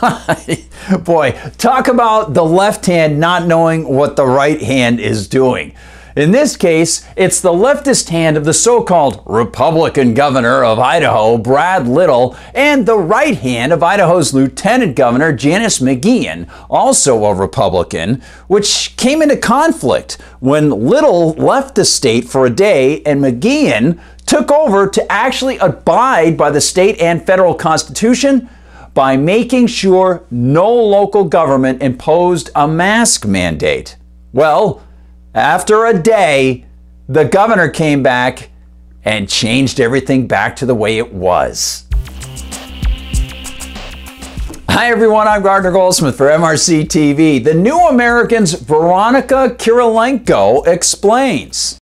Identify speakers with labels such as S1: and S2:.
S1: Boy, talk about the left hand not knowing what the right hand is doing. In this case, it's the leftist hand of the so-called Republican governor of Idaho, Brad Little, and the right hand of Idaho's Lieutenant Governor, Janice McGeachin, also a Republican, which came into conflict when Little left the state for a day and McGeachin took over to actually abide by the state and federal constitution by making sure no local government imposed a mask mandate. Well, after a day, the governor came back and changed everything back to the way it was. Hi everyone, I'm Gardner Goldsmith for MRC TV. The New American's Veronika Kyrylenko explains.